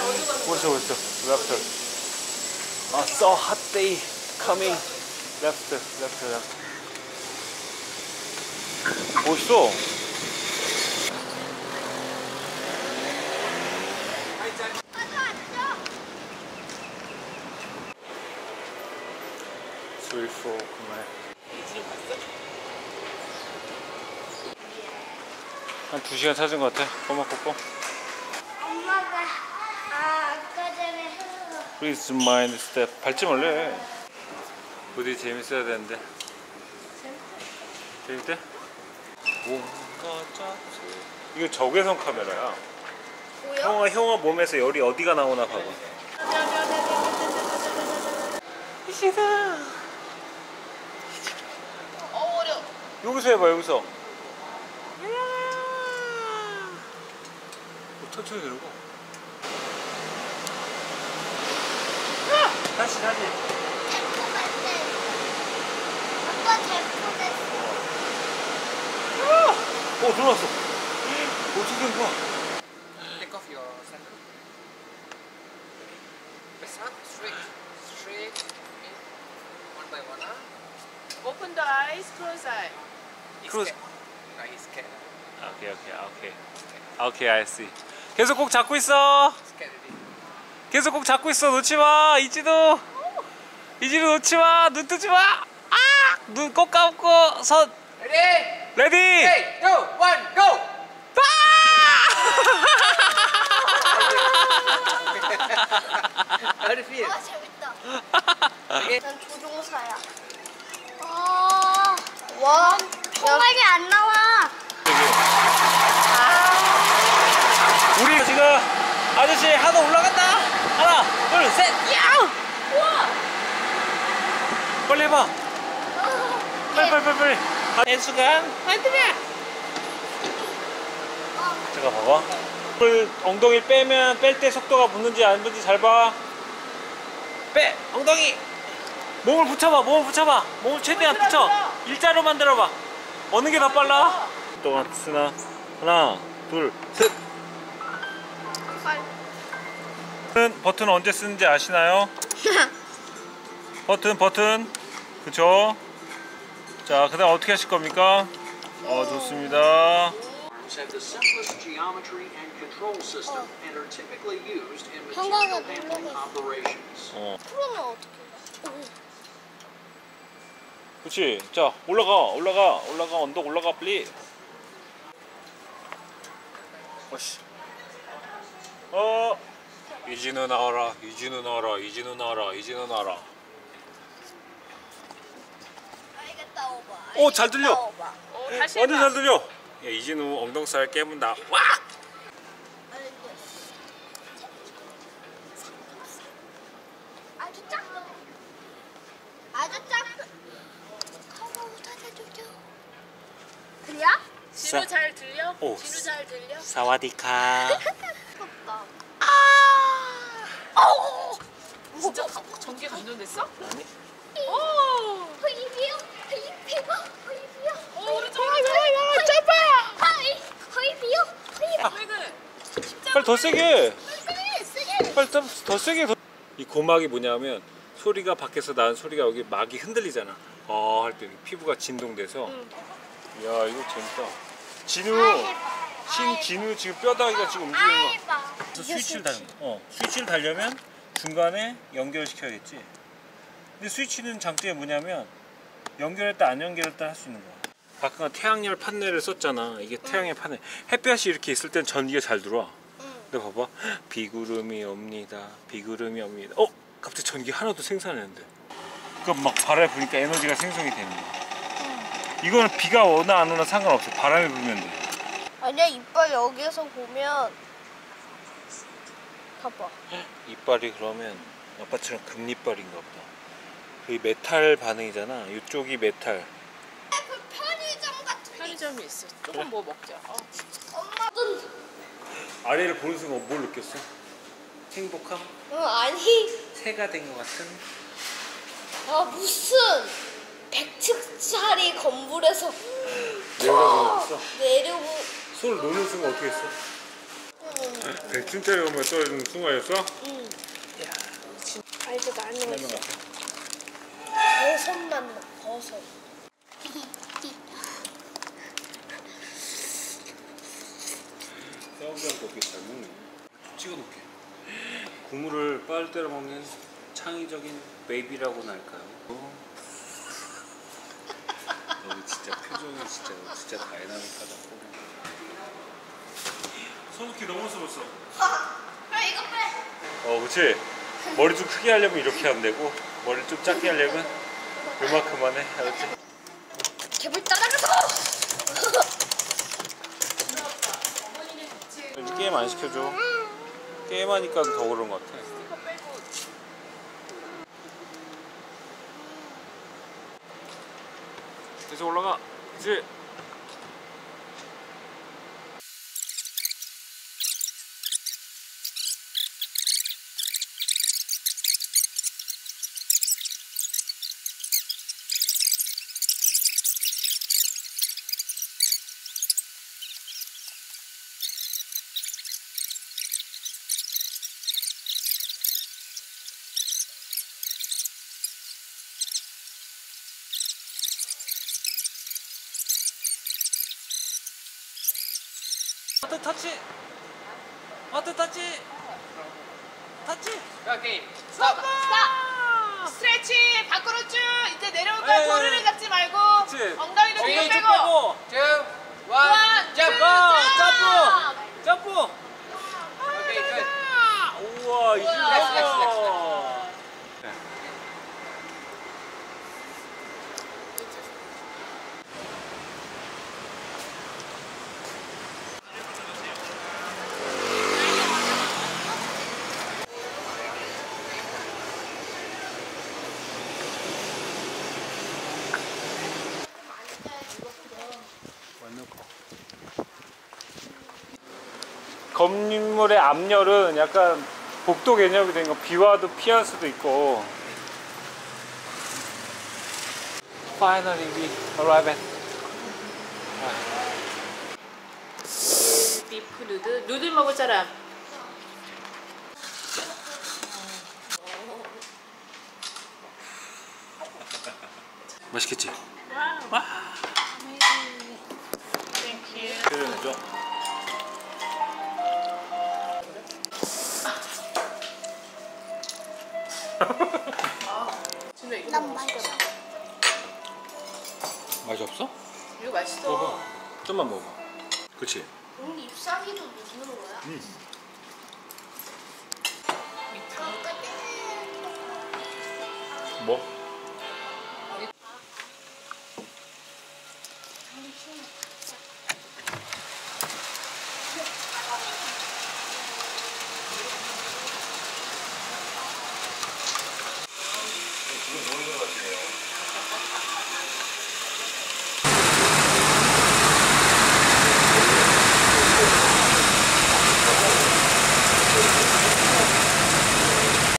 어디서 어디서 left 아 so hot day coming left left left 멋있어 스위포 그만 한 2시간 찾은 것 같아 꼬막꼬꼬 엄마가 아 아까 전에 Please mind step. 밟지 말래? 부디 재밌어야 되는데? 재밌대? 뭔가 짜증 이거 적외선 카메라야? 형아 형아 몸에서 열이 어디가 나오나 봐봐. 이시다 어 어려. 여기서 해봐 여기서. 어, 천천히 들고 다시 다시. 아빠 대포 됐어. 어 들어왔어 어떻게 된 거야 Take off your sandal. Press up, straight, straight, in, one by one. Huh? Open the eyes, close eye. Close. No, he's scared. 아, 오케이 오케이 오케이 오케이 I see 계속 꼭 잡고 있어 Scared. 계속 꼭 잡고 있어 놓지 마 이지도 이지도 놓지 마눈 뜨지 마 아 눈 꼭 감고 선? 레디 one, go! How do you feel? 아 재밌다. 난 조종사야. 아, 와, 총알이 안 나와. 우리 지금 아저씨 하나 올라간다 하나 둘 셋. 야우 우와. 빨리 해봐. 빨리 빨리 빨리 빨리. 댄수강 안드냐 잠깐 봐봐. 을 엉덩이 빼면 뺄 때 속도가 붙는지 안 붙는지 잘 봐 빼 엉덩이. 몸을 붙여봐 몸을 붙여봐. 몸을 최대한 붙여. 일자로 만들어봐. 어느 게 더 빨라? 동안 쓰나? 하나 둘 셋 버튼, 언제 쓰는지 아시나요? 버튼 버튼 그쵸 자그 다음 어떻게 하실 겁니까? 어 좋습니다 have the simplest geometry and control system and are typically used in 형광을 material handling 눌러서. operations. 어? 그치 자 올라가 올라가 올라가 언덕 올라가 빨리 어씨 어 이진우 나와라 이진우 나와라 이진우 나와라 이진우 나와라 알겠다 오빠. 오, 잘 들려. 어, 다시 완전. 잘 들려 야 이진우 엉덩살 깨문다 와. 아주 작. 아주 작. 커버 닫아주죠. 그래야? 진우 잘 들려? 오. 진우 잘 들려? 사와디카 좋다. 진짜 가- 전기 감전됐어? 아니 오! 허이비요, 허이비요, 허이비요. 오, 우리 좋아, 좋아, 좋아, 잡아! 허이, 허이비요, 허이비요. 빨리 더 세게 세게, 세게. 빨리 좀더 세게 더... 이 고막이 뭐냐면 소리가 밖에서 나는 소리가 여기 막이 흔들리잖아 어 할 때 피부가 진동돼서 야 이거 재밌다 진우 신진우 지금 뼈다귀가 지금 움직이는 거. 그래서 스위치를 거. 어, 스위치를 달려면 중간에 연결시켜야겠지. 근데 스위치는 장점이 뭐냐면 연결했다 안 연결했다 할 수 있는 거야. 가끔가 태양열 판넬을 썼잖아. 이게 태양열 판넬. 햇볕이 이렇게 있을 땐 전기가 잘 들어와. 근데 봐봐. 비구름이 옵니다. 비구름이 옵니다. 어? 갑자기 전기 하나도 생산했는데. 그럼 막 바람에 부니까 에너지가 생성이 되는 거야. 이거는 비가 오나 안 오나 상관없어. 바람이 불면 돼. 아니야 이빨 여기서 보면 봐봐. 이빨이 그러면 아빠처럼 금니빨인가 보다. 그 메탈 반응이잖아. 이쪽이 메탈. 그 편의점 같은 게 편의점이 있어. 조금 뭐 먹자. 어. 엄마도 아래를 보는 순간 뭘 느꼈어? 행복함? 응 아니 새가 된 것 같은? 아 무슨 100층짜리 건물에서. 내려고 손을 놓는 순간 어떻게 했어? 음, 100층짜리 오면 떨어지는 순간이었어? 야, 진 알도 많이. 같아. 버섯만 먹어. 버섯. 싸우지 않고 이렇게 잘 먹네. 찍어놓게. 국물을 빨대로 먹는 창의적인 베이비라고나 할까요? 너 진짜 표정이 진짜 진짜 다이나믹하다. 손놓기 너무 무서웠어. 아 이거 빼. 어, 그렇지. 머리 좀 크게 하려면 이렇게 하면 되고 머리 좀 작게 하려면 요만큼만 해. 알았지? 개불 따라가서. 게임 안 시켜줘. 게임하니까 더 그런 것 같아. 계속 올라가. 그렇 하트 터치 하트 터치 터치 Okay, stop. 스탑! 스트레칭 밖으로 쭉 이제 내려올 거야 에이. 도르를 잡지 말고 그치. 엉덩이를 엉덩이 뒤로 쭉 빼고 빼고 Two, one, 원, jump. 투, 고! 점프 점프 Okay, good. 우와 이 Next, next, next, 정도. 건물의 앞열은 약간 복도 개념이 된거 비와도 피할 수도 있고. Finally we arrived 비프 누들 누들 먹을 사람. 맛있겠지? Thank you 표현해 줘 진짜 이거 난 먹어 맛있어. 맛이 없어? 이거 맛있어 먹어 좀만 먹어 그치? 우리 잎사귀도 누르는 거야? 뭐?